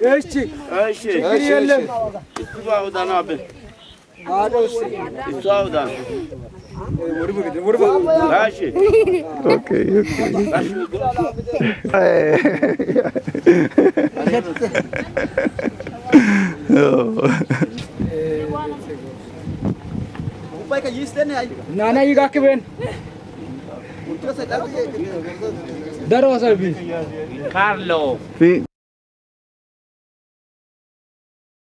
Eşçi. Ayşe. Yiyelim. İstifadan abi. Hadi olsun. İstifadan. Vur bu gidi. Vur bu. Ayşe. Okay, okay. Nana yi gak Dar vas al Carlos. Sí.